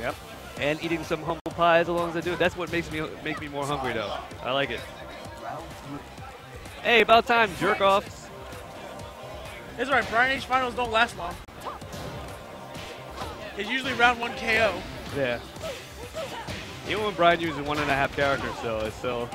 Yep. And eating some humble pies as long as I do it. That's what makes me make me more hungry though. I like it. Hey, about time, jerk off. It's alright, Brian H finals don't last long. It's usually round one KO. Yeah. Even when Brian uses one and a half characters, though, it's still.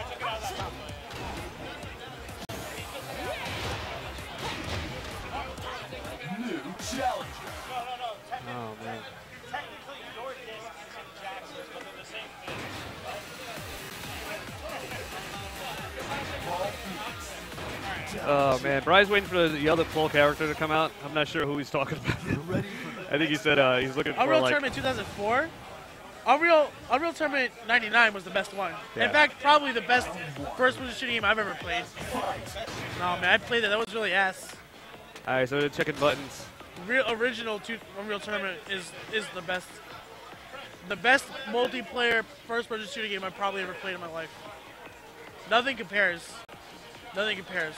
Oh man, Brian's waiting for the other full character to come out. I'm not sure who he's talking about. I think he said uh, he's looking for Unreal like. Tournament 2004. Unreal Unreal Tournament 99 was the best one. Yeah. In fact, probably the best first-person shooting game I've ever played. No man, I played that. That was really ass. All right, so they're checking buttons. Real original two, Unreal Tournament is is the best. The best multiplayer first-person shooting game I've probably ever played in my life. Nothing compares. Nothing compares.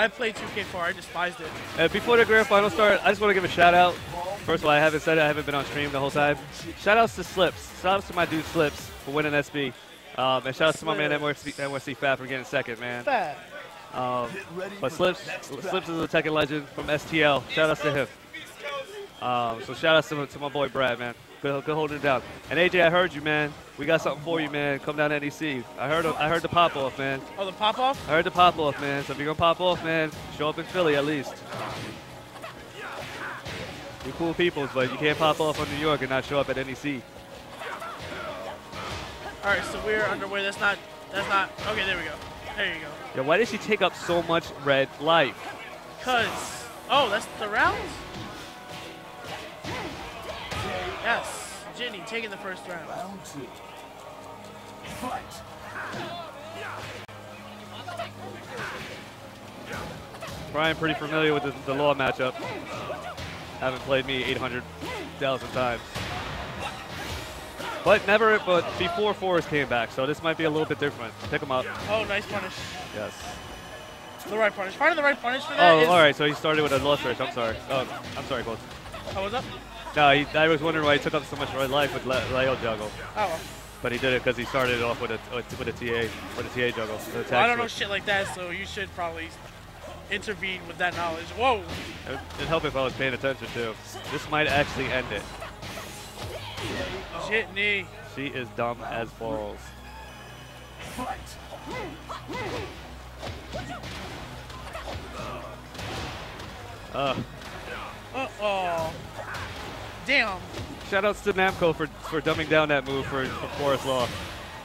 I played 2K4. I despised it. Uh, before the grand final start, I just want to give a shout out. First of all, I haven't said it. I haven't been on stream the whole time. Shout outs to Slips. Shout outs to my dude Slips for winning SB. Um, and shout outs to my man NYC, NYC Fat for getting second, man. Fat. Um, but Slips, Slips is a Tekken legend from STL. Shout outs to him. Um, so shout outs to, to my boy Brad, man. Good, good holding it down. And AJ, I heard you, man. We got something for you, man. Come down to NEC. I heard, I heard the pop off, man. Oh, the pop off? I heard the pop off, man. So if you're gonna pop off, man, show up in Philly at least. You're cool people, but you can't pop off on New York and not show up at NEC. All right, so we're underway. That's not. That's not. Okay, there we go. There you go. Yeah, why did she take up so much red life? Cause. Oh, that's the rounds. Yes, Jenny taking the first round. Round two. Fight. Brian, pretty familiar with the, the law matchup. Haven't played me 800,000 times. But never, but before Forest came back, so this might be a little bit different. Pick him up. Oh, nice punish. Yes. The right punish. Finding the right punish for that Oh, is- all right. So he started with a low stretch. I'm sorry. Oh, I'm sorry, both. Oh, what's up? No, he, I was wondering why he took up so much red life with Le- Leo juggle. Oh. But he did it because he started it off with a with, a TA with a TA juggle. Well, I don't know shit like that, so you should probably intervene with that knowledge. Whoa. It- It'd help if I was paying attention too. This might actually end it. Jitni. She is dumb as balls. Uh, Uh oh. Damn. shout outs to Namco for, for dumbing down that move for, for Forest Law.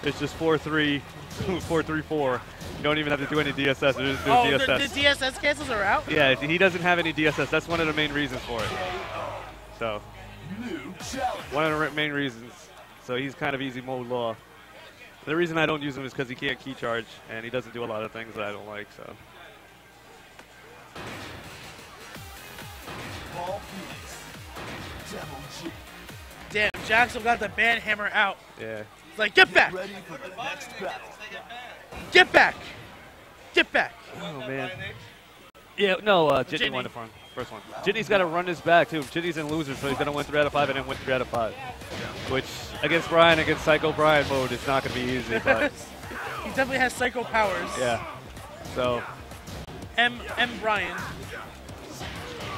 It's just 4-3, 4-3-4. You don't even have to do any DSS. Just do Oh, the, DSS. the DSS cancels are out? yeah, he doesn't have any DSS. That's one of the main reasons for it. So, one of the main reasons. So he's kind of easy mode law. The reason I don't use him is because he can't key charge, and he doesn't do a lot of things that I don't like. So Paul Phoenix. Devil G. Damn, Jackson got the band hammer out. yeah, It's like, get back! Ready for the next battle. Get back! Get back! Oh man. Yeah, no, uh, Jitni Jitni. won the front, first one. Jitni's got to run this back too. Jitni's in loser, so he's gonna win three out of five and then win three out of five. Which against Brian, against Psycho Brian mode, it's not gonna be easy. But He definitely has psycho powers. yeah, so M. M. Brian.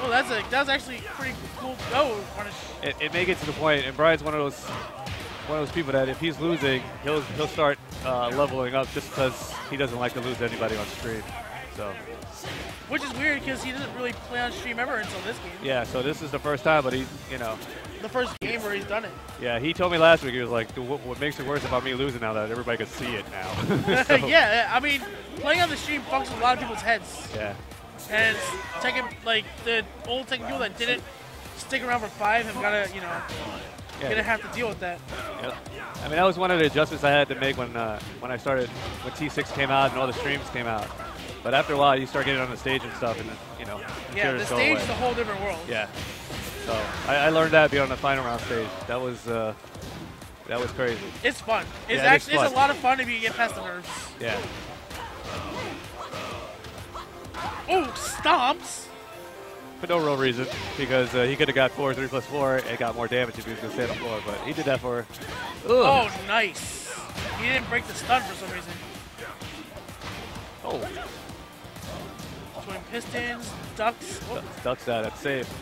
Oh, that's a that was actually pretty cool. Oh, it, it may get to the point, and Brian's one of those one of those people that if he's losing, he'll he'll start uh, leveling up just because he doesn't like to lose anybody on stream. So Which is weird because he doesn't really play on stream ever until this game. yeah, so this is the first time, but he, you know, The first game where he's done it. yeah, he told me last week he was like, what, what makes it worse about me losing now that everybody can see it now? So, yeah, I mean, playing on the stream fucks with a lot of people's heads. Yeah. And it's taking, like, the old Tekken people that didn't stick around for five have gotta, you know, Yeah. gonna have to deal with that. Yep. I mean, that was one of the adjustments I had to make when uh, when I started when T6 came out and all the streams came out. But after a while, you start getting on the stage and stuff, and you know, Yeah, the stage is a whole different world. Yeah. So I, I learned that being on the final round stage. That was uh, that was crazy. It's fun. It's Yeah, it actually it's a lot of fun if you get past the nerves. Yeah. Oh, stomps. For no real reason, because uh, he could have got 4, 3 plus 4, and got more damage if he was going to stay on the floor, but he did that for... Ugh. Oh, nice. He didn't break the stun for some reason. Oh, Twin pistons, ducks. Oh, ducks, ducks that. That's safe.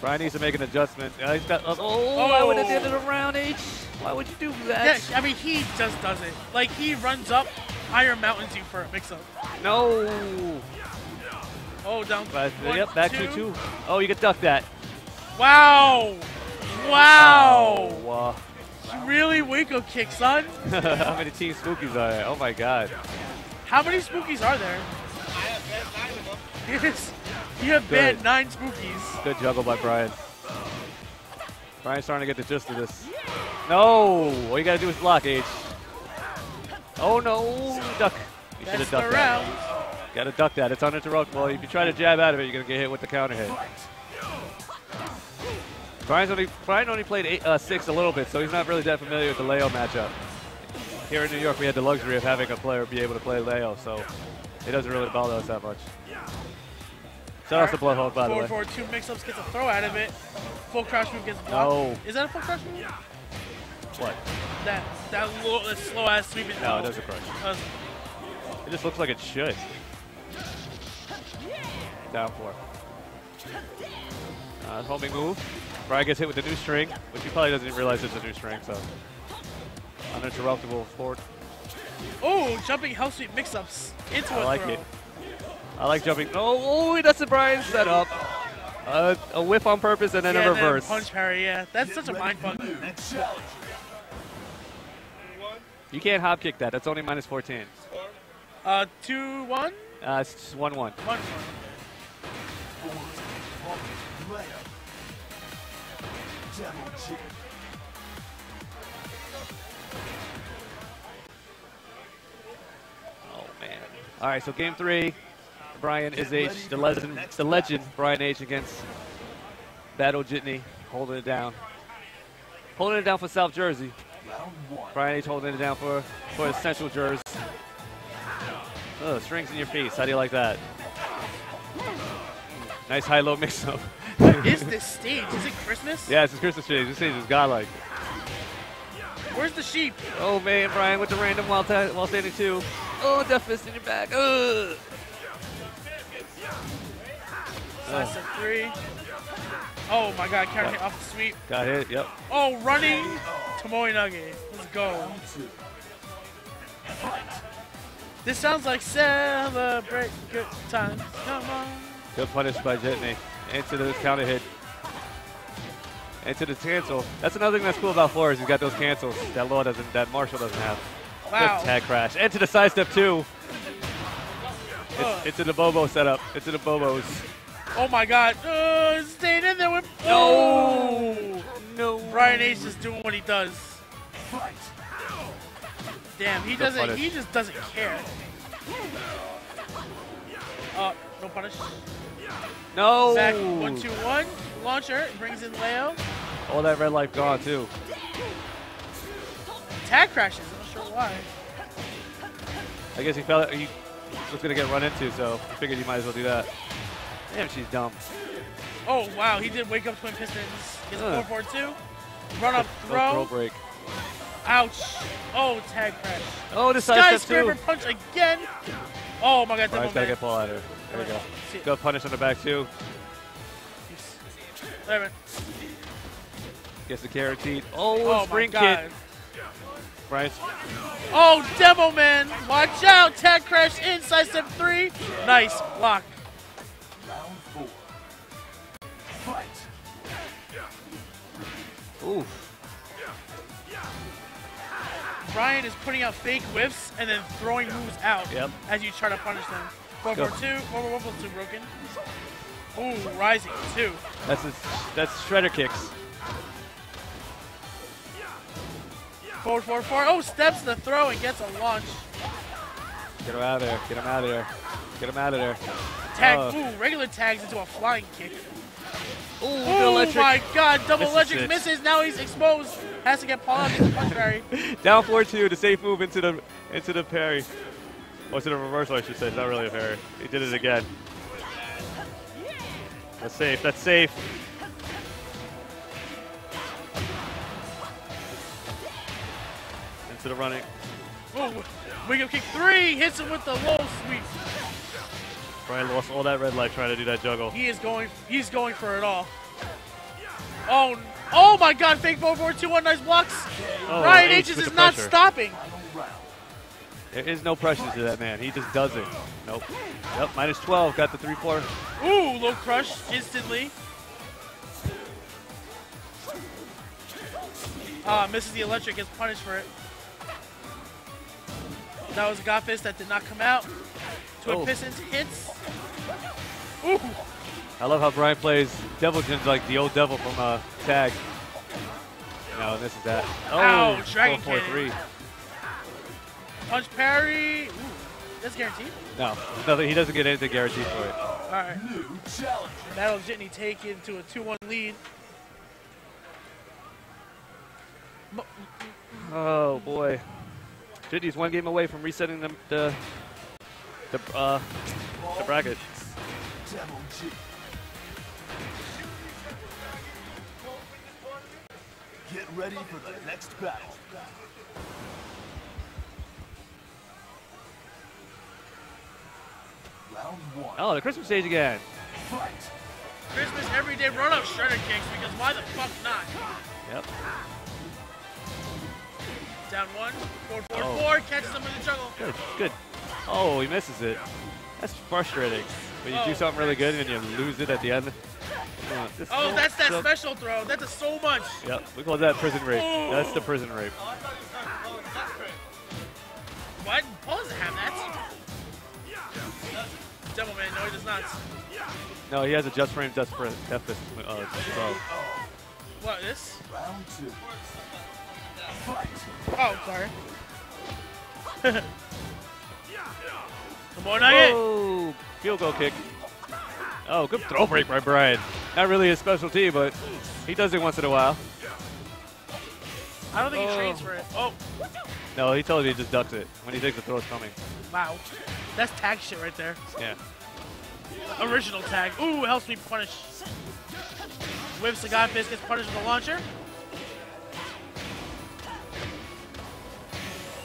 Brian needs to make an adjustment. Uh, he's got, uh, oh, I would have did it around H. Why would you do that? Yeah, I mean, he just does it. Like, he runs up higher mountains you for a mix-up. No. Oh, down. But, one, yep, back two. to two. Oh, you could duck that. Wow. Wow. Oh, uh, Really Waco kick, son. how many team spookies are there? Oh my god. How many spookies are there? Yes. You have banned nine spookies. Good juggle by Brian. Brian's starting to get the gist of this. No! All you gotta do is block, H. Oh no! Duck. You should have ducked that. round. Gotta duck that. It's uninterruptible. If you try to jab out of it, you're gonna get hit with the counter hit. Brian's only Brian only played eight, uh, six a little bit, so he's not really that familiar with the Leo matchup. Here in New York, we had the luxury of having a player be able to play Leo, so it doesn't really bother us that much. Shout out to Bloodhold, by the way. four, two mix-ups gets a throw out of it. Full crash move gets blocked. No. Is that a full crash move? What? That that, low, that slow ass sweeping. No, it doesn't crush. Uh, It just looks like it should. Down four. Uh, homing move. Brian gets hit with the new string, which he probably doesn't even realize it's a new string, so. Uninterruptible forward. oh, jumping hell sweep mix-ups into I a like throw. it. I like jumping. Oh, oh that's a Brian setup. Uh, a whiff on purpose and then yeah, a and then reverse. punch parry. Yeah, that's such a ready mind for fuck. You can't hop kick that. That's only minus 14. Uh, two, one, Uh, it's 1 1. one, one. Forward, pump, layup. Double G. Oh man. All right, so game three, Brian is H, the legend, the legend Brian H against Battle Jitni, holding it down, holding it down for South Jersey. Brian H holding it down for for his Central Jersey. Oh, strings in your face. How do you like that? Nice high-low mix-up. What is this stage? Is it Christmas? yeah, it's his Christmas stage. This stage is godlike. Where's the sheep? Oh man, Brian with the random while, while standing two. Oh, death fist in your back. Ugh. Oh. Side step three. Oh my god, hit off the sweep. Got hit. Yep. Oh, running Tomoe Nage. Let's go. This sounds like celebrate good times. Come on. Good punish by Jitni. Into the counter hit. Into the cancel. That's another thing that's cool about Flores. He's got those cancels that Law doesn't, that Marshall doesn't have. Wow. Good tag crash. Into the side step two. It's, into the Bobo setup. Into the Bobos. Oh my god. Uh, staying in there with. No. No. Brian H is doing what he does. Fight. Damn, he doesn't. punish. He just doesn't care. Uh, no punish. No. Back one two one. Launcher brings in Leo. All that red life gone too. Tag crashes. I'm not sure why. I guess he felt he was gonna get run into, so he figured he might as well do that. Damn, she's dumb. Oh wow, he did wake up twin pistons. Gets a Ugh. four four two. Run up No throw throw. break. Ouch. Oh tag crash. Oh, step Skyscraper punch again. Oh my god, Brian's double gotta get Paul out of there. There we go. Go punish on the back too. There, man. Gets the guaranteed. Oh, Oh spring kick. Brian's Oh, Demo Man. Watch out. Tag crash inside step three. Nice block. Ooh. Brian is putting out fake whiffs and then throwing moves out Yep. as you try to punish them. Four Go. four two. Four four one plus two broken. Ooh, rising two. That's his, that's shredder kicks. Four four four. Oh, steps the throw and gets a launch. Get him out of there. Get him out of there. Get him out of there. Tag. Oh. Ooh, regular tags into a flying kick. Ooh, the Oh my God! Double Misses electric it. misses. Now he's exposed. Has to get Paul out to the punch parry. Down four two. The safe move into the into the parry. Or it a reversal, I should say? It's not really a parry. He did it again. That's safe. That's safe. Into the running. Ooh, wing up kick three, hits him with the low sweep. Brian lost all that red life trying to do that juggle. He is going, he's going for it all. Oh, oh my God, fake 4 4 2 1, nice blocks. Oh, Brian H H with is not pressure. stopping. There is no pressure to that man. He just does it. Nope. Yep, minus 12. Got the 3 4. Ooh, low crush instantly. Ah, misses the electric, gets punished for it. That was a God Fist that did not come out. Twin Oh. Pistons hits. Ooh, I love how Brian plays Devil Jin's like the old devil from uh, Tag. No, this is that. Oh, Ow, Dragon 4 4 3. punch parry. Ooh, that's guaranteed. No, nothing. He doesn't get anything guaranteed for it. All right. Battle Jitni taken to a 2-1 lead. Oh boy, Jitty's one game away from resetting the the the, uh, the bracket. Get ready for the next battle. Round one. Oh, the Christmas stage again. Fight. Christmas everyday run-up shredder kicks because why the fuck not? Yep. Down one, forward, forward, Oh. forward, catches him in the juggle. Good. Good. Oh, he misses it. That's frustrating. When you Oh. do something really good and you lose it at the end. Come on, just- Oh, that's that so- special throw. That does so much. Yep, we call that prison rape. That's the prison rape. What? Paul doesn't have that. Devilman, no, he does not. No, he has a just frame death fist. Death fist uh, throw. What, this? Round two. Oh, sorry. Come on, Nugget. Oh, field goal kick. Oh, good throw break by Brian. Not really his specialty, but he does it once in a while. I don't think he Oh. trains for it. Oh, No, he tells me he just ducks it when he thinks the throw's coming. wow. That's tag shit right there. Yeah. Original tag. Ooh, helps me punish. Whips the God Fist, gets punished with a launcher.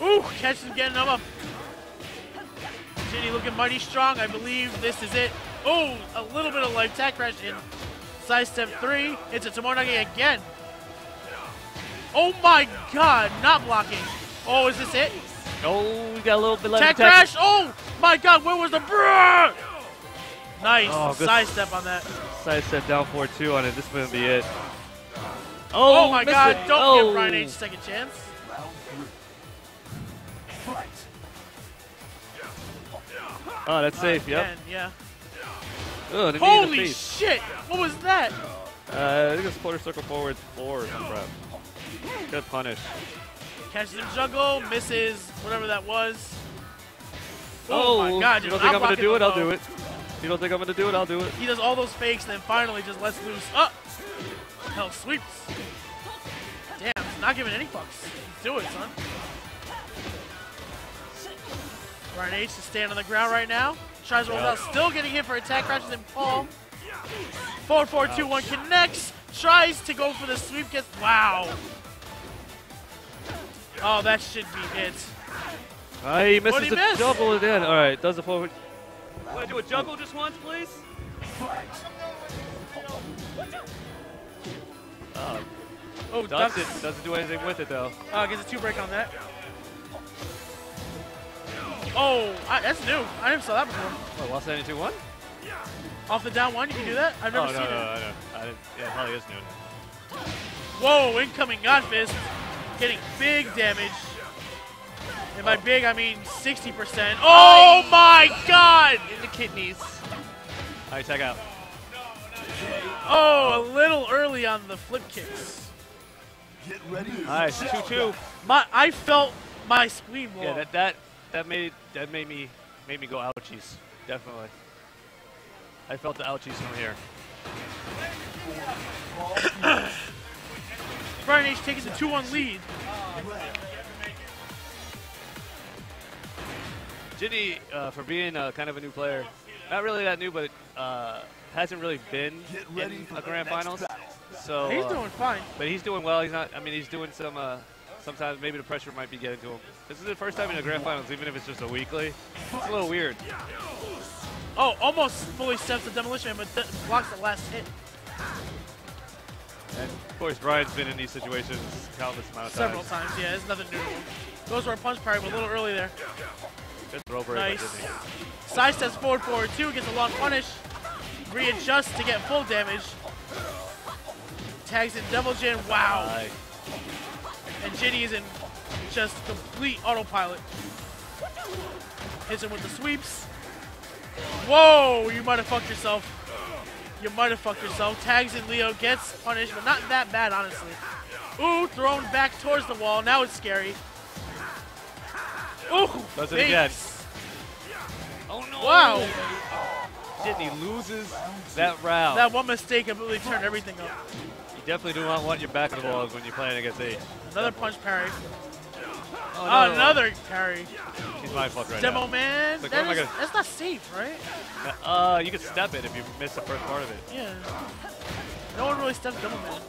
Ooh, catches him getting him up. Ginny looking mighty strong. I believe this is it. Oh, a little bit of life tag crash in. Side step three. It's a Tomoe Nage again. Oh my god, not blocking. Oh, is this it? Oh, we got a little bit left. To crash. Oh my god, where was the bruh? Nice. Oh, good. Side step on that. Side step down 4-2 on it. This to be it. Oh, oh my god, it. don't oh. give Brian H a second chance. Round three. Fight. Oh, that's safe. Yep. Again, yeah. Oh, the Holy shit! What was that? Uh, I think it's quarter circle forward four or some crap. Good punish. Catches him juggle, misses whatever that was. Oh, my god, you don't think I'm, blocking gonna do it? I'll do it. You don't think I'm gonna do it? I'll do it. He does all those fakes and then finally just lets loose. Up! Hell sweeps. Damn, he's not giving any fucks. Let's do it, son. Brian H is staying on the ground right now. Tries to roll Yeah. out, still getting hit for attack crashes in Paul. 4 4 2 1 connects. Tries to go for the sweep, gets. Wow. Oh, that should be it. Ah, he misses What'd he the miss? juggle again. All right, does the forward. Want to do a juggle just once, please? Fight. Oh, Oh, ducks ducks. it. Doesn't do anything with it though. Uh, gets a two break on that. Oh, I, that's new. I never saw that before. What, lost 92-1? Off the down one, you can do that? I've Oh never no, seen no, it. no, no. I didn't, yeah, it probably is new. Whoa, incoming God Fist. Getting big damage. And by oh. big, I mean 60%. Oh my god! In the kidneys. All right, tag out. Oh, a little early on the flip kicks. Get ready. Nice, 2-2. My, I felt my spleen blow Yeah, that that that made that made me made me go ouchies. Definitely. I felt the ouchies from here. Brian H taking the 2-1 lead. Ginny, uh, for being uh, kind of a new player, not really that new, but uh, hasn't really been in a grand next finals. battle. So He's uh, doing fine. But he's doing well. He's not. I mean, he's doing some. Sometimes maybe the pressure might be getting to him. This is the first time in the grand finals, even if it's just a weekly. It's a little weird. Oh, almost fully steps the demolition, but blocks the last hit And of course, Brian's been in these situations countless amount of several times. times. Yeah, it's nothing new. to him. Goes for a punch parry, but a little early there. Good throw break Nice. Side steps forward, forward two, gets a long punish. Readjusts to get full damage. Tags in Devil Jin. Wow. Aye. And Ginny is in just complete autopilot. Hits him with the sweeps. Whoa, you might have fucked yourself. You might have fucked yourself. Tags in Leo, gets punished, but not that bad, honestly. Ooh, thrown back towards the wall. Now it's scary. Ooh, Does it again. Oh no! Wow, Disney loses that round. that one mistake completely turned everything up. you definitely do not want your back of the walls when you're playing against H. Another punch parry. Oh, no. another parry. He's mind fucked right Demo now. man. Like, That what am I is- gonna- that's not safe, right? Uh, you can step it if you miss the first part of it. Yeah. No one really steps Demo man.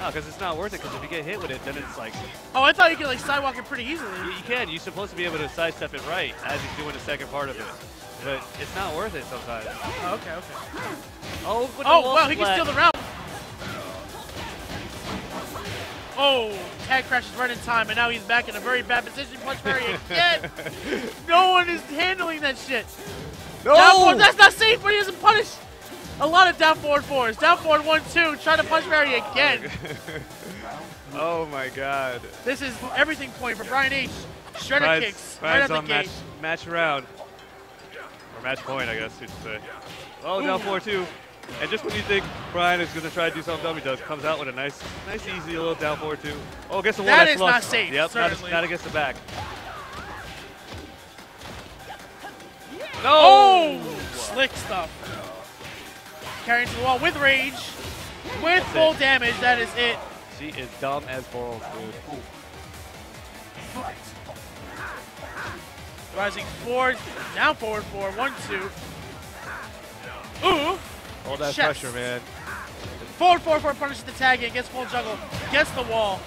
No, because it's not worth it. Because if you get hit with it, then it's like Oh, I thought you could like sidewalk it pretty easily. you, you can. You're supposed to be able to sidestep it right as he's doing the second part of it, but it's not worth it sometimes. Oh, okay, okay. Oh, Oh, wow, he can steal the round. Oh, tag crashes right in time, and now he's back in a very bad position. Punch parry again. no one is handling that shit. Down forward, that's not safe, but he doesn't punish. A lot of down forward fours. Down forward one, two, trying to punch parry oh again. Oh my God. This is everything point for Brian H. Shredder Brian's, kicks Brian's right on at the match gate. match round or match point, I guess you should say. Oh, down four two. And just when you think Brian is gonna try to do something dumb, he does. Comes out with a nice, nice easy little down four two. Oh, against the wall. That that's is not safe, Yep, not, not against the back. No. Oh, slick stuff. Carrying to the wall with rage, with full it. damage. That is it. She is dumb as balls, dude. Rising forward, down forward four, one, two. Ooh, All that Chest. pressure, man. forward, forward, forward, punishes the tag in, gets full juggle, gets the wall.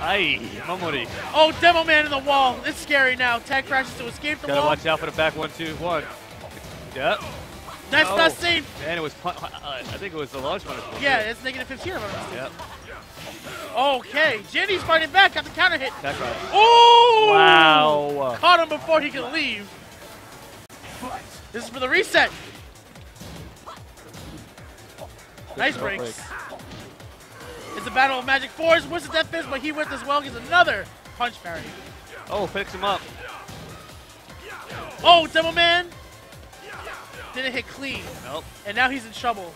Ay, Mamori. Oh, Demo Man in the wall. It's scary now. Tag crashes to escape the wall. Gotta watch out for the back one two one. Yep. That's Oh. not safe. And it was, pun- uh, I think it was the launch punish. wasn't Yeah, it's negative 15 of them. Yep. Okay, Jenny's fighting back. Got the counter hit. Back right. Oh! Wow. Caught him before he could leave. This is for the reset. Nice breaks. break. It's a battle of Magic Fours. Wins the Death Fist, but he wins as well. Gets another punch parry. Oh, picks him up. Oh, Demo Man didn't hit clean, Nope. and now he's in trouble.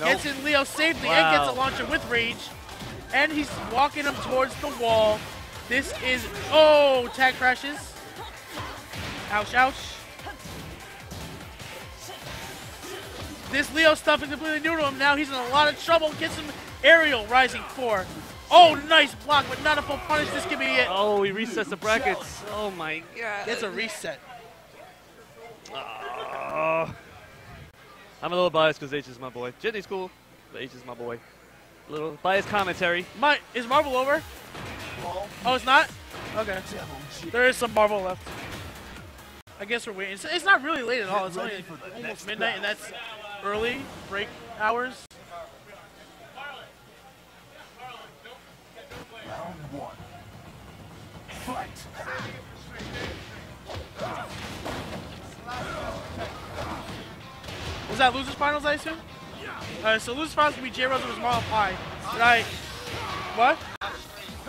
Nope. Gets in Leo safely Wow. and gets a launcher with rage, and he's walking him towards the wall. This is oh tag crashes. Ouch! Ouch! This Leo stuff is completely new to him. Now he's in a lot of trouble. Gets him aerial rising four. Oh, nice block, but not a full punish. This could be it. Oh, he resets the brackets. Oh my god. Gets a reset. Oh. I'm a little biased because H is my boy. Jenny's cool, but H is my boy. A Little biased commentary. My, is Marvel over? Oh, it's not? Okay. There is some Marvel left. I guess we're waiting. It's, it's not really late at all. It's only almost midnight, and that's early break hours. Round one. Fight. Was that losers finals, I assume? Alright, so losers finals can be J Rose versus Marlon Pie. And I, what?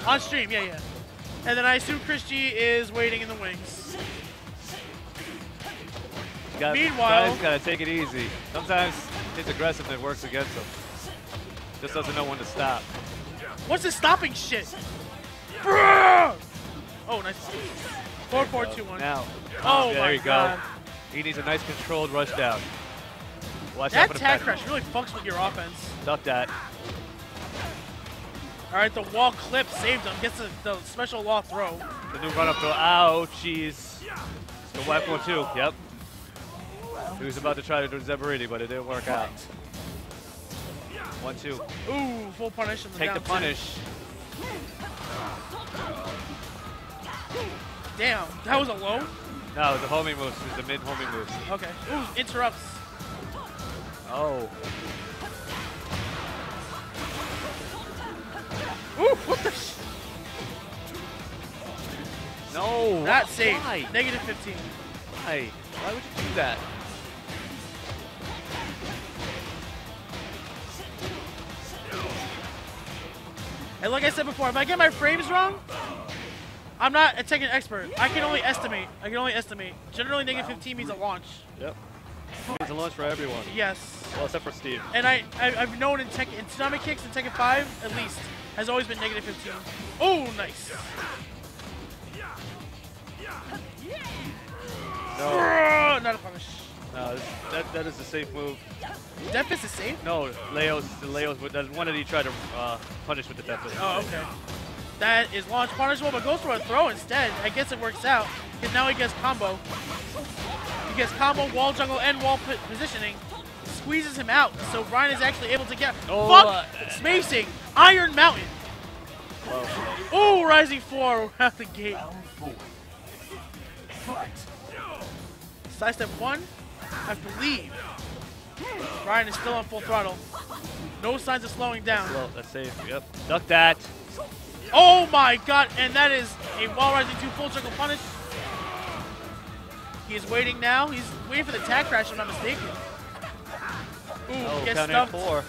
On stream, yeah, yeah. And then I assume Chris G is waiting in the wings. Got, Meanwhile- guys gotta take it easy. Sometimes his aggressiveness works against him. Just doesn't know when to stop. What's this stopping shit? Bruh! Oh, nice. Four, four, two, one. Now. Oh yeah, there you god. go. He needs a nice controlled rush down. Watch That the tag crash really fucks with your offense. Duck that. All right, the wall clip saved him. Gets the, the special law throw. The new run up throw. Ow, jeez. The whack one two. Yep. He was about to try to do Zebariti, but it didn't work out. One two. Ooh, full punish. on Take the punish. Damn, that was a low. No, the homing move. It was the mid homing move. Okay. Ooh, interrupts. Oh. Ooh, what the? Sh- No. That's safe. Negative 15. Why? Why would you do that? And like I said before, if I get my frames wrong, I'm not a Tekken expert. I can only estimate. I can only estimate. Generally, negative 15 means a launch. Yep. It's a launch for everyone. Yes. Well, except for Steve. And I, I I've known in Tekken, in Tsunami Kicks and Tekken 5 at least, has always been negative 15. Oh, nice. No. Not a punish. No, this, that, that is a safe move. Death Fist is safe? No, Leo's, Leo's, with- that one that he tried to uh, punish with the death fist. Oh, okay. That is launch punishable, but goes for a throw instead. I guess it works out, because now he gets combo. He gets combo, wall jungle, and wall positioning. Squeezes him out, so Brian is actually able to get. Oh, Fuck! uh, Spacing! Iron Mountain! Oh, Rising 4 out the gate. Round four. Fight. Side step 1, I believe. Ryan is still on full throttle. No signs of slowing down. Well, that's safe. Yep. Duck that. Oh my god, and that is a wall rising 2 full circle punish. He is waiting now. He's waiting for the tag crash, if I'm not mistaken. Ooh, Oh, gets stumped. four.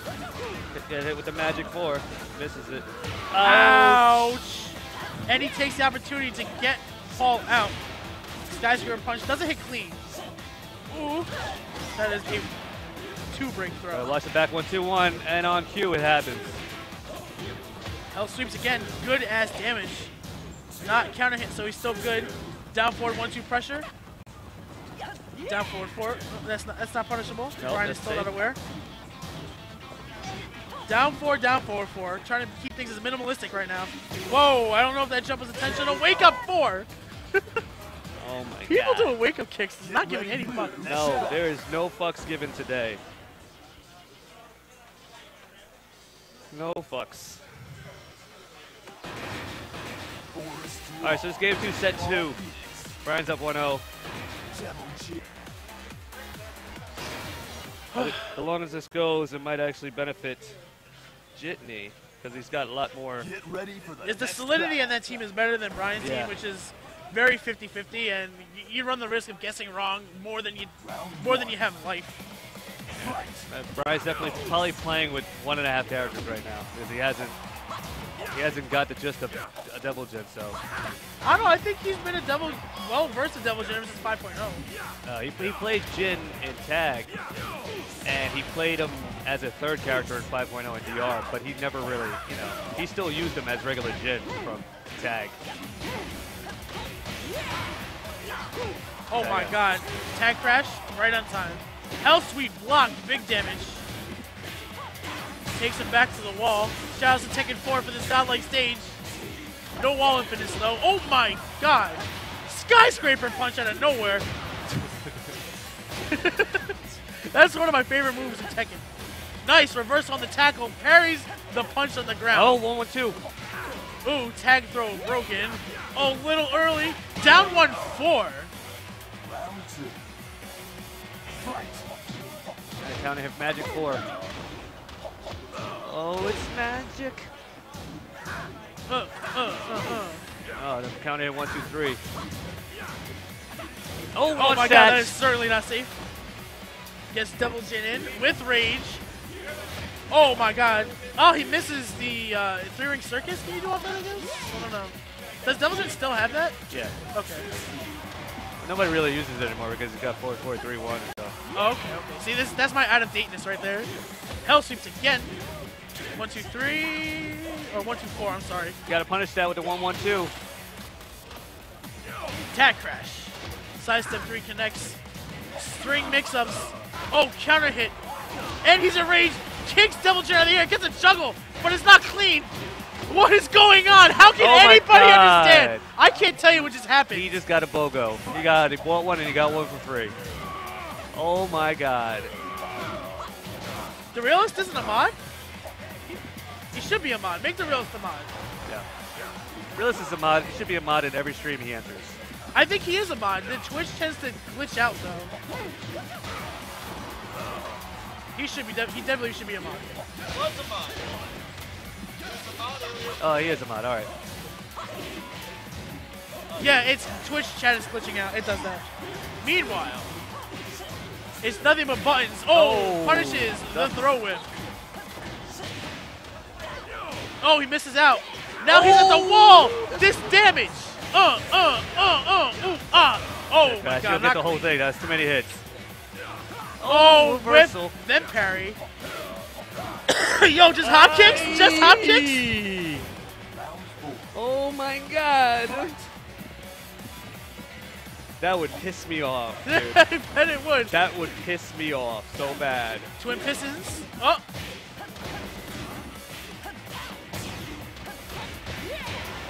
Get, hit with the magic four. Misses it. Ouch! And he takes the opportunity to get Paul out. Skyscraper punch doesn't hit clean. Ooh, that is a two break Uh, throw. watch the back one, two, one, and on cue it happens. Hell sweeps again. Good ass damage. Not counter hit, so he's still good. Down forward, one two pressure. Down forward four. Oh, That's not that's not punishable. No, Brian is still not aware. Down four, down four, four. Trying to keep things as minimalistic right now. Whoa! I don't know if that jump was intentional. Wake up four. Oh my People god. doing wake up kicks is not giving any fuck. No, there is no fucks given today. No fucks. All right, so this game two, set two. Brian's up oh. 1-0. Double G. The, the longer this goes, it might actually benefit Jitni because he's got a lot more. Get ready for the Is the solidity round. on that team is better than Brian's Yeah. team, which is very 50-50, and you run the risk of guessing wrong more than you more than you have in life. Uh, Brian's definitely probably playing with one and a half characters right now because he hasn't he hasn't got the gist of a Devil Jin. So I don't know. I think he's been a double, well versed in Devil Jin ever since 5.0. uh, he, he played Jin in tag, and he played him as a third character in 5.0 in DR, but he never really, you know, he still used him as regular Jin from tag. Oh my god. Tag crash, right on time. Hell sweep block, big damage. Takes him back to the wall. Shout out to Tekken 4 for this godlike stage. No wall infinite though. Oh my god. Skyscraper punch out of nowhere. That's one of my favorite moves in Tekken. Nice reverse on the tackle, parries the punch on the ground. Oh, one, one, two. Ooh, tag throw broken. Oh, little early. Down one four. Round two. Fight. And counter hit magic four. Oh, it's magic. Uh, uh, uh, uh. Oh, the counter hit one, two, three. Oh, Oh one my shot. god, that is certainly not safe. Gets Devil Jin in with rage. Oh my god. Oh, he misses the uh, three ring circus. Can you do off that? Guess. I don't know. Does Devil Jin still have that? Yeah. Okay. Nobody really uses it anymore because it's got four, four, three, one. So. Oh, okay. Okay. See, this that's my out of dateness right there. Hell sweeps again. One two three or one two four. I'm sorry. You gotta punish that with the one, one, two. Tag crash. Side step three connects. String mix-ups. Oh, counter hit. And he's enraged. Kicks double chair out of the air. Gets a juggle, but it's not clean. What is going on? How can Oh anybody understand? I can't tell you what just happened. He just got a BOGO. He got, he bought one and he got one for free. Oh my god. The realist isn't a mod? He should be a mod. Make the realist a mod. Yeah. Yeah. Realist is a mod. He should be a mod in every stream he enters. I think he is a mod. The Twitch tends to glitch out though. He should be. De- he definitely should be a mod. Oh, he is a mod. All right. Yeah, it's Twitch chat is glitching out. It does that. Meanwhile, it's nothing but buttons. Oh, Oh, punishes the throw whip. Oh, he misses out. Now he's at the wall. This damage. Uh, uh, uh, uh, ooh, ah. Oh my Gosh, god, you'll get the whole thing. That's too many hits. Oh, reversal. then parry. Yo, just hop kicks? Just hop kicks? Oh my god. That would piss me off, dude. I bet it would. that would piss me off so bad. Twin Pistons. Oh.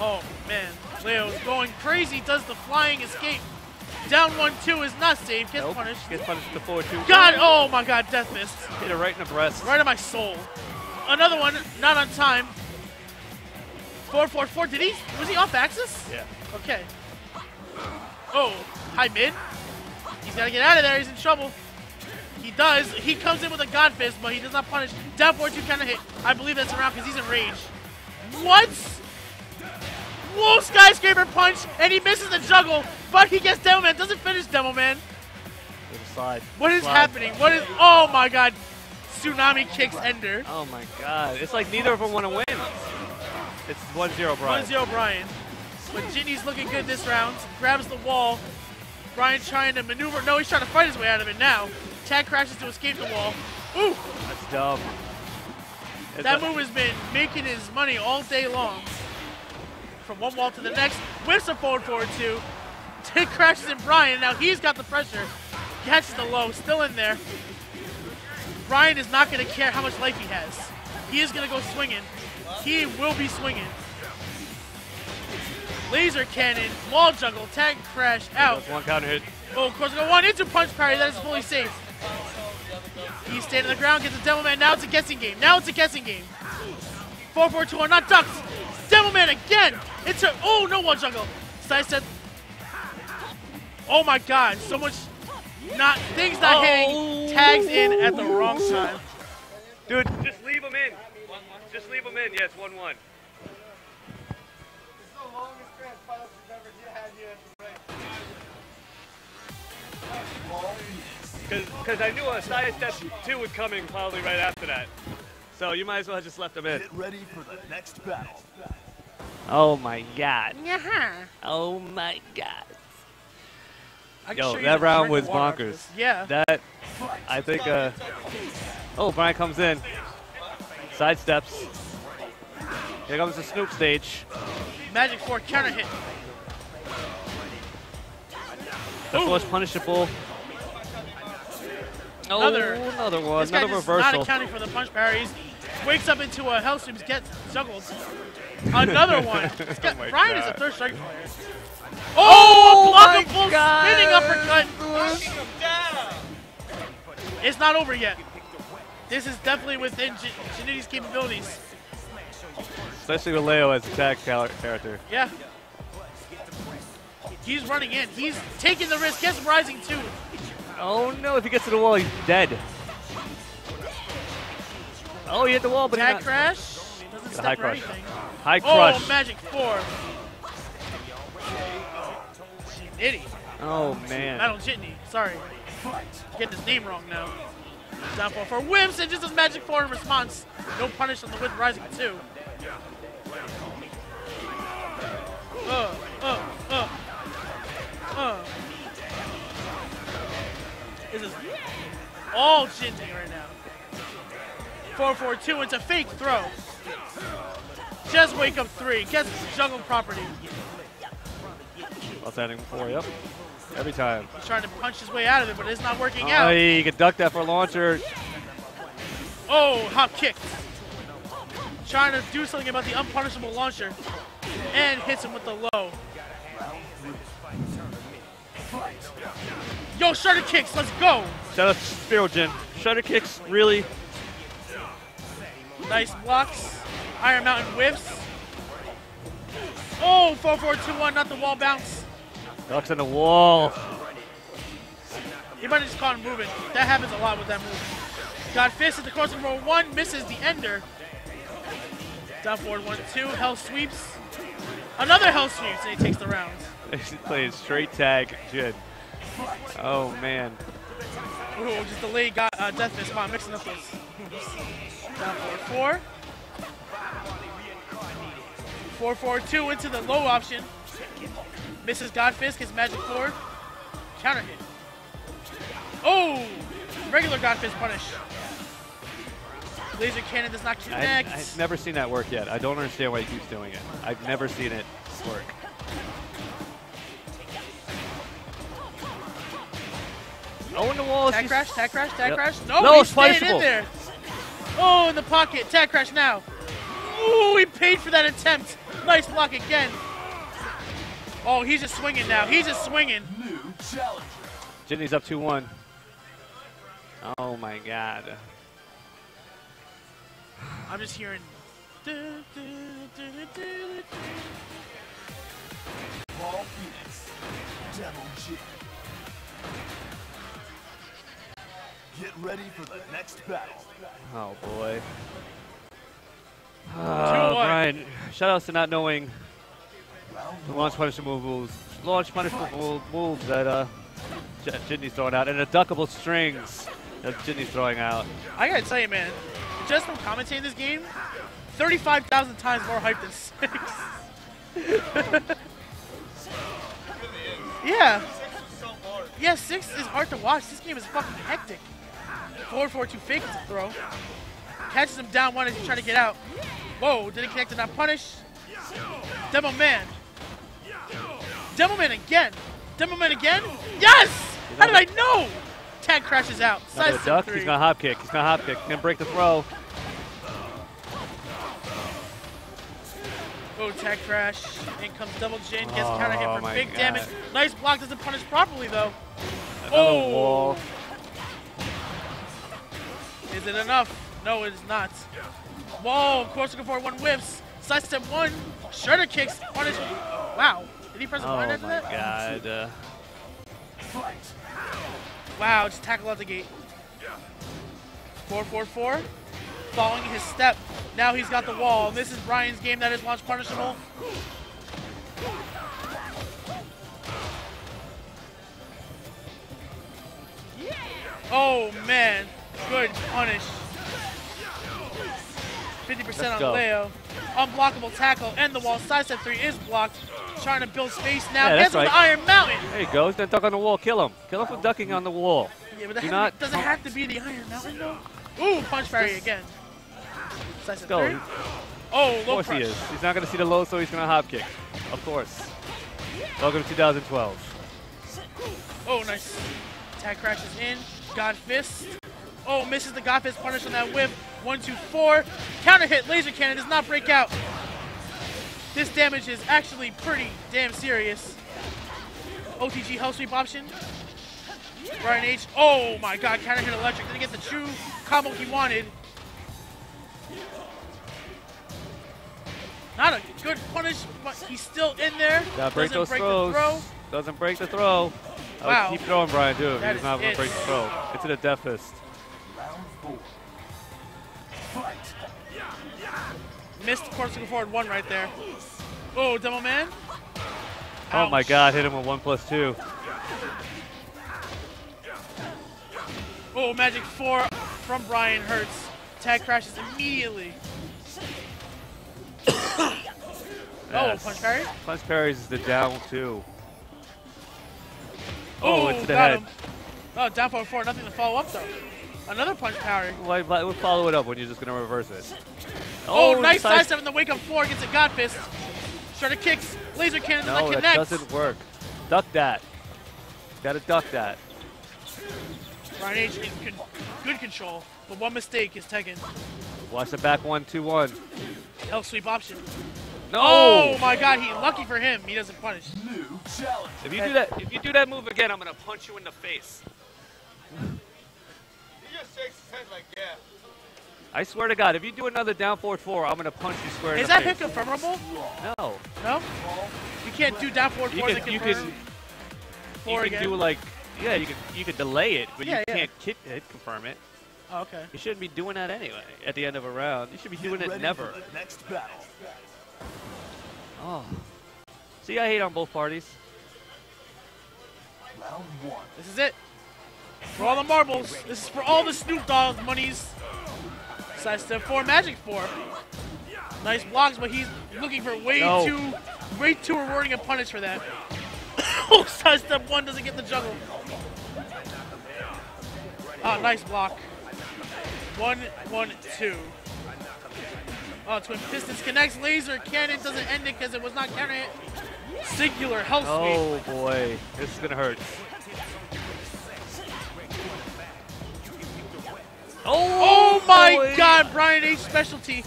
Oh, man. Leo's going crazy. Does the flying escape. Down 1-2 is not safe. Gets Nope. punished. Gets punished with the 4 2. God, oh my god, Death Fist. Hit it right in the breast. Right in my soul. Another one, not on time. 4-4-4. Did he? Was he off axis? Yeah. Okay. Oh, high mid. He's got to get out of there. He's in trouble. He does. He comes in with a God Fist, but he does not punish. Down forward two kind of hit. I believe that's around because he's in rage. What? Whoa, skyscraper punch, and he misses the juggle, but he gets Demo Man. Doesn't finish Demo Man. Slide. What is Slide. happening? What is? Oh my God! Tsunami kicks Ender. Oh my god. It's like neither of them want to win. It's 1 0, Brian. 1-0 Brian. But Ginny's looking good this round. Grabs the wall. Brian trying to maneuver. No, he's trying to fight his way out of it now. Tag crashes to escape the wall. Ooh, That's dumb. It's that a- move has been making his money all day long. From one wall to the next. Whips a forward forward two. Tag crashes in Brian. Now he's got the pressure. Catches the low. Still in there. Brian is not going to care how much life he has. He is going to go swinging. He will be swinging. Laser cannon, wall jungle, tag crash out. One counter hit. Oh, of course, go one into punch parry. That is fully safe. He's standing on the ground, gets a Devil Man. Now it's a guessing game. Now it's a guessing game. 4 4 2 1, not ducks. Devil Man again. It's a. Oh, no wall juggle. Sidestep. Oh my god, so much. Not Things not Oh. hitting. Tags in at the wrong time. Dude, just leave him in. Just leave him in. Yes, 1 1. This is the longest trans pilot we've ever had here at the. Because I knew a side step 2 was coming probably right after that. So you might as well have just left him in. Get ready for the next battle. Oh my god. Yeah. Oh my god. I Yo, that round was of water after bonkers. Yeah. That, I think, uh. Oh, Brian comes in. Side steps. Here comes the Snoop stage. Magic 4 counter hit. The Ooh. force punishable. Oh, Another- another one. This guy Another just not accounting for the punch parries. Wakes up into a Hellstreams, gets juggled. Another oh one. This guy, Oh my Ryan is a third strike player. Oh, oh, oh my blockable God. spinning uppercut. It's not over yet. This is definitely within J- Janitti's capabilities. Especially with Leo as attack cal- character. Yeah. He's running in. He's taking the risk. Gets rising too. Oh no, if he gets to the wall, he's dead. Oh, he hit the wall, but he Tag crash. The high crush. anything. High Oh. Magic 4. Janitty. Oh man. Metal Jitni. Sorry. Getting his name wrong now. Down four for Whims and just does Magic 4 in response. No punish on the with Rising 2. Uh, uh, uh, uh. This is all Jitni right now. 4-4-2 into fake throw. Just wake up three. Gets jungle property. Outstanding four, yep. Every time. He's trying to punch his way out of it, but it's not working Oh, out. he could duck that for a launcher. Oh, hop kick. trying to do something about the unpunishable launcher, and hits him with the low. Yo, shredder kicks, let's go. Shout out to Spirojin. Shredder kicks, really? Nice blocks. Iron Mountain whips. Oh, 4 4 2 1, not the wall bounce. Ducks on the wall. He might have just caught him moving. That happens a lot with that move. Got fist at the cross number one, misses the ender. Down forward one, two, hell sweeps. Another hell sweeps, and he takes the round. He's playing straight tag Jin. Oh, man. Ooh, just delayed got uh, death fist. Come mixing up those. Down forward four. Four, four, two into the low option. Misses Godfist, his magic forward. Counter hit. Oh! Regular Godfist punish. Laser cannon does not I, connect. I've never seen that work yet. I don't understand why he keeps doing it. I've never seen it work. Oh, in the wall. Tag crash, tag crash, tag Yep. crash. No, No, he's it's staying punishable. in there. Oh, in the pocket. Tag crash now. Ooh, he paid for that attempt. Nice block again. Oh, he's just swinging now. He's just swinging. New challenger. Jitni's up 2-1. Oh, my God. I'm just hearing. Paul Phoenix. Devil Jin. Get ready for the next battle. Oh, boy. Oh, one. Brian, shout outs to not knowing the launch punishable moves, launch punishable moves that uh, J- Jitni's throwing out, and the duckable strings that Jitni's throwing out. I gotta tell you, man, just from commentating this game, 35,000 times more hype than six. yeah. Yeah, six is hard to watch. This game is fucking hectic. 4 4 2 fake to throw. Catches him down one as he's trying to get out. Whoa, didn't connect to not punish. Demo Man. Demo Man again. Demo Man again? Yes! How did I know? Tag crashes out. Gonna duck, three. he's gonna hop kick, he's gonna hop kick, then break the throw. Oh, tag crash. In comes Devil Jin. Gets Oh, counter hit for big God. damage. Nice block. Doesn't punish properly, though. Another Oh. wall. Is it enough? No, it is not. Whoa, course looking for one whips. Side step one. Shredder kicks. Punish. Wow. Did he press a Oh button after my that? god. Uh. Wow, just tackle out the gate. Four, four, four. Following his step. Now he's got the wall. This is Brian's game that is launch punishable. Oh man, good punish. 50% on go. Leo. Unblockable tackle and the wall. Side step three is blocked. Trying to build space now. Yeah, that's with the. Iron Mountain. there you go, he's gonna duck on the wall, kill him. Kill him for ducking on the wall. Yeah, but that Do not be, does it have to be the Iron Mountain though? Ooh, punch parry again. Go. three. Oh, Of course crush. he is. He's not gonna see the low, so he's gonna hop kick. Of course. Welcome to 2012. Oh, nice. Tag crashes in. God fist. Oh, misses the God fist punish on that whip. One, two, four. Counter hit. Laser cannon does not break out. This damage is actually pretty damn serious. OTG hell sweep option. Brian H. Oh my god, counter hit electric. Didn't get the true combo he wanted. Not a good punish, but he's still in there. Gotta break Doesn't those break throws. the throw. Doesn't break the throw. I would keep throwing Brian too He's not gonna break the throw. Into the death fist. Round four. Fight. Missed course looking forward one right there. Oh, Demo Man. Oh my god, hit him with one plus two. Oh, Magic 4 from Brian hurts. Tag crashes immediately. Oh, Yes. punch parry. Punch parries is the down two. Oh, it's the got head. him. Oh, down forward 4, nothing to follow up though. Another punch parry. Why, why we'll follow it up when you're just gonna reverse it? Oh, oh nice side- step in the wake up 4 gets a God Fist. Shredder kicks. Laser cannon does No, not that connect. doesn't work. Duck that. Gotta duck that. Brian H in con- good control, but one mistake is taken. Watch the back one, two, one. Hell sweep option. No! Oh my god, he lucky for him, he doesn't punish. New challenge. If you do that, if you do that move again, I'm gonna punch you in the face. He just shakes his head like, yeah. I swear to God, if you do another down forward four, I'm gonna punch you square in Is the that face. hit confirmable? No. No? You can't do down forward You fours can, and you confirm can, you can again. do like, yeah, you can, you can delay it, but Yeah, you yeah. can't hit, hit confirm it. oh, okay. You shouldn't be doing that anyway. At the end of a round, you should be Get doing it never. For the next battle. Oh. See, I hate on both parties. Round one. This is it. For all the marbles. This is for all the Snoop Dogg monies. Side step four, magic four. Nice blocks, but he's looking for way No. too, way too rewarding a punish for that. oh, side step one doesn't get the juggle. Oh, ah, nice block. One, one, two. Oh, Twin Pistons connects. Laser cannon doesn't end it because it was not counter hit. Singular oh, sweep. Oh boy, this is gonna hurt. Oh, oh my boy. god, Brian H. specialty.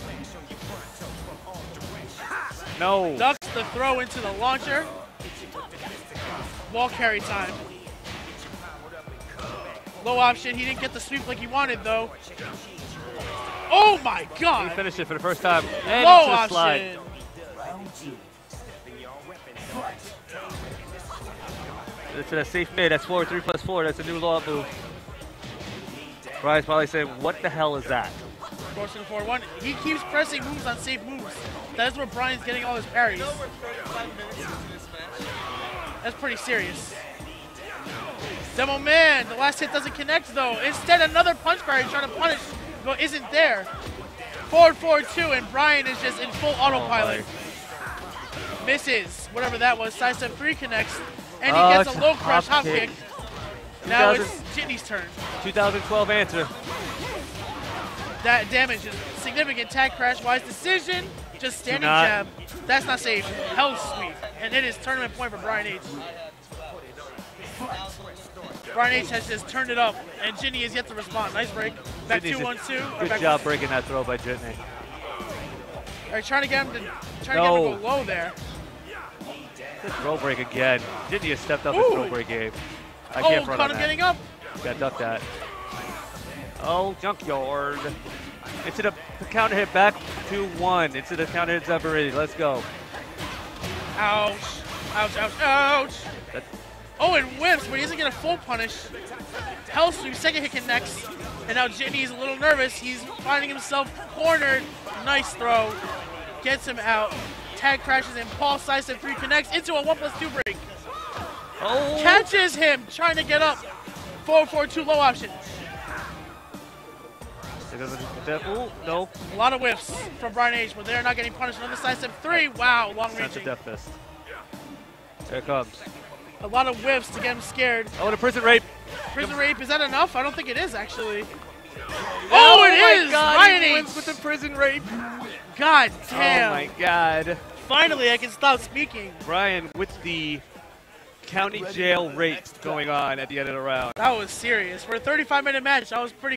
No. Ducks the throw into the launcher. Ball carry time. Low option. He didn't get the sweep like he wanted though. Oh my god! He finished it for the first time. And Low into the slide. option. Round. It's a safe mid. That's forward three plus four. That's a new law move. Brian's probably saying, "What the hell is that?" Forcing forward one. He keeps pressing moves on safe moves. That is where Brian's getting all his parries. We're 35 minutes into this match. That's pretty serious. Demo Man, the last hit doesn't connect though. Instead, another punch parry trying to punish, but isn't there. Forward, forward two, and Brian is just in full oh, autopilot. Misses, whatever that was. Side step three connects, and he Oh, gets a low crush hop hop kick. kick. Now it's Jitni's turn. 2012 answer. That damage is significant. Tag crash wise decision. Just standing jab. That's not safe. Hell sweep. And it is tournament point for Brian H. Brian H has just turned it up, and Ginny is yet to respond. Nice break. Back Sydney's two a- one two. Good back job breaking that throw by Jitni. All right, trying to get him to trying to get him to go low there. Good throw break again. Jitney has stepped up Ooh. his throw break game. I can't Oh, front caught on him that. getting up. Got duck that. Oh, junkyard. Into the counter hit back to one. Into the counter hit Zabaridi. Let's go. Ouch. Ouch, ouch, ouch. That- Oh, it whips, but he doesn't get a full punish. Hell sweep, second hit connects. And now Ginny's a little nervous. He's finding himself cornered. Nice throw. Gets him out. Tag crashes and Paul slice and three connects into a one plus two break. Oh, Catches him trying to get up. 4 4 2 low option. It doesn't get that. Ooh, no. A lot of whiffs from Brian H, but they're not getting punished. Another side step three. Wow, long range. of reaching. death fist. There it comes. A lot of whiffs to get him scared. Oh, the prison rape. Prison rape, is that enough? I don't think it is actually. Oh, Oh, it my is! God, Ryan he wins with the prison rape. God damn. Oh my God. Finally, I can stop speaking. Brian with the county jail rape going on at the end of the round. That was serious. For a 35 minute match, that was pretty